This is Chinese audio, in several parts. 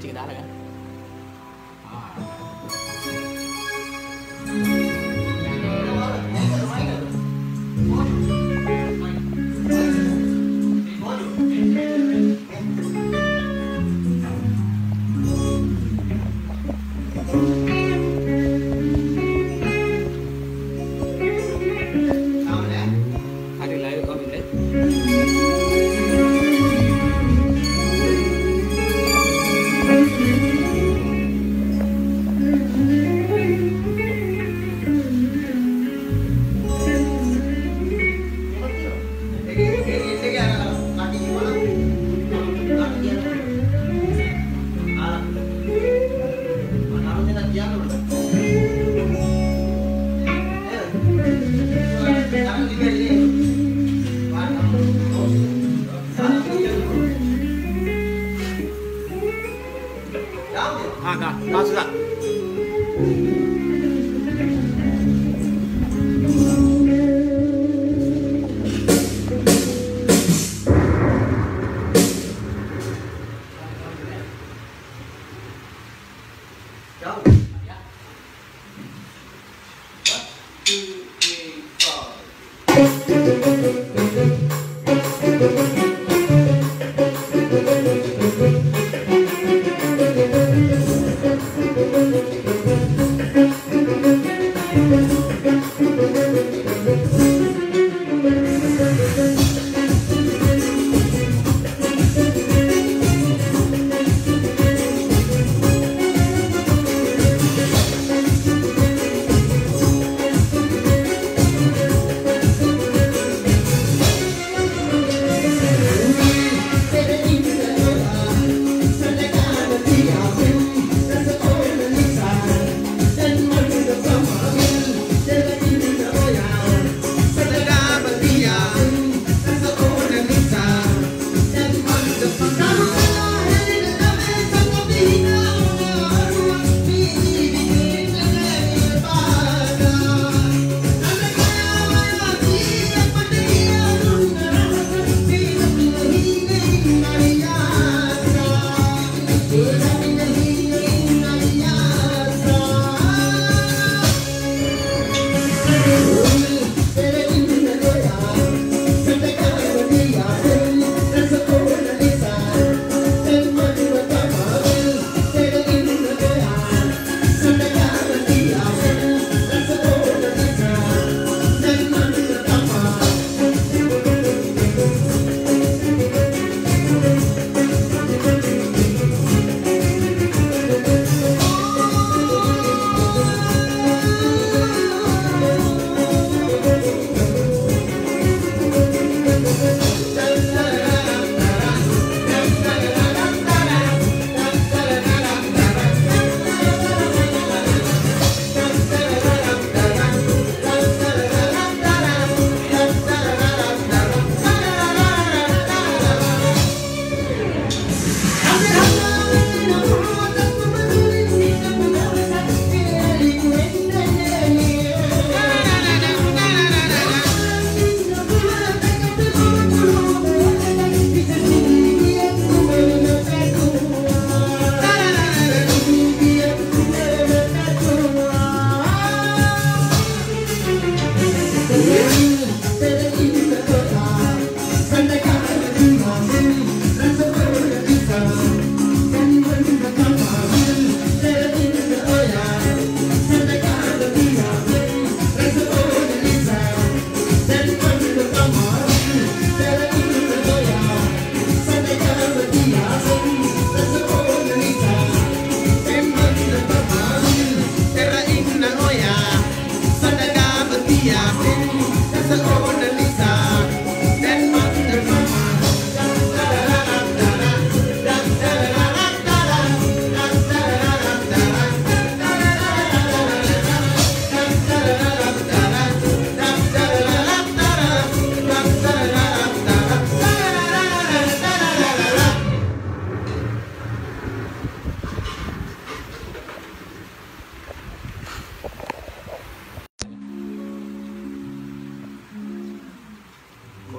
这个拿来啊。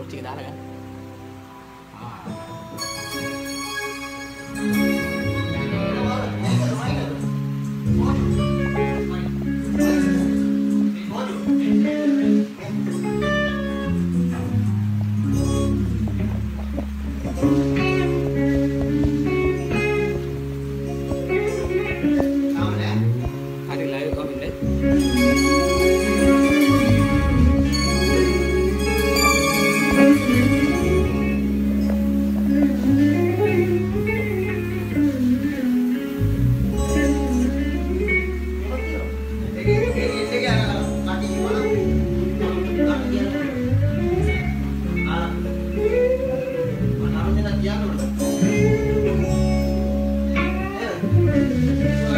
这个拿来啊。Thank you.